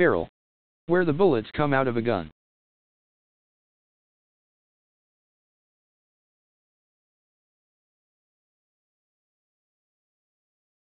Barrel. Where the bullets come out of a gun.